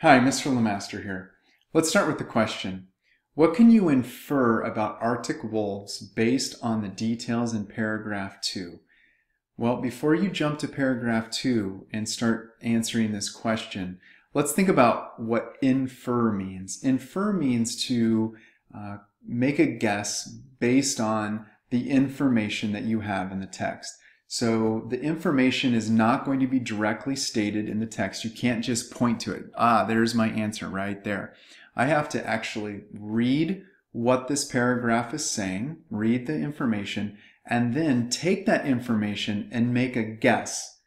Hi, Mr. Lemaster here. Let's start with the question. What can you infer about Arctic wolves based on the details in paragraph 2? Well, before you jump to paragraph 2 and start answering this question, let's think about what infer means. Infer means to uh, make a guess based on the information that you have in the text. So the information is not going to be directly stated in the text. You can't just point to it. Ah, there's my answer right there. I have to actually read what this paragraph is saying, read the information, and then take that information and make a guess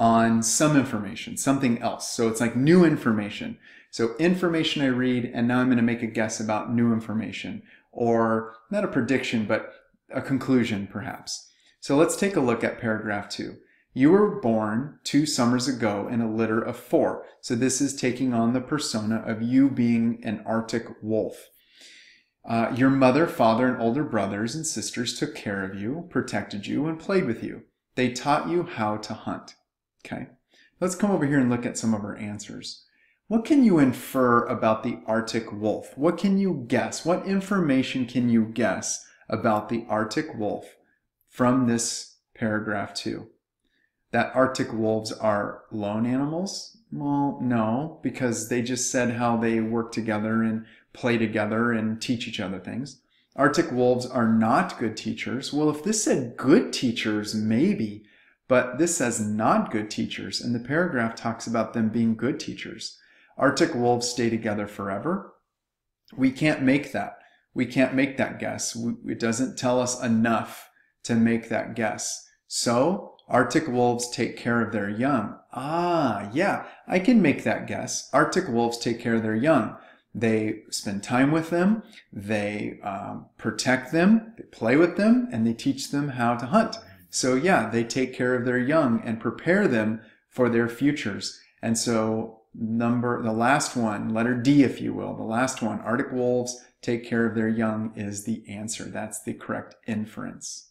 on some information, something else. So it's like new information. So information I read, and now I'm going to make a guess about new information, or not a prediction, but a conclusion perhaps. So let's take a look at paragraph two. You were born two summers ago in a litter of four. So this is taking on the persona of you being an Arctic wolf. Uh, your mother, father, and older brothers and sisters took care of you, protected you, and played with you. They taught you how to hunt. Okay. Let's come over here and look at some of our answers. What can you infer about the Arctic wolf? What can you guess? What information can you guess about the Arctic wolf from this paragraph too. That Arctic wolves are lone animals? Well, no, because they just said how they work together and play together and teach each other things. Arctic wolves are not good teachers. Well, if this said good teachers, maybe, but this says not good teachers, and the paragraph talks about them being good teachers. Arctic wolves stay together forever. We can't make that. We can't make that guess. It doesn't tell us enough to make that guess. So, Arctic wolves take care of their young. Ah, yeah, I can make that guess. Arctic wolves take care of their young. They spend time with them, they um, protect them, they play with them, and they teach them how to hunt. So, yeah, they take care of their young and prepare them for their futures. And so, number the last one, letter D, if you will, the last one, Arctic wolves take care of their young is the answer. That's the correct inference.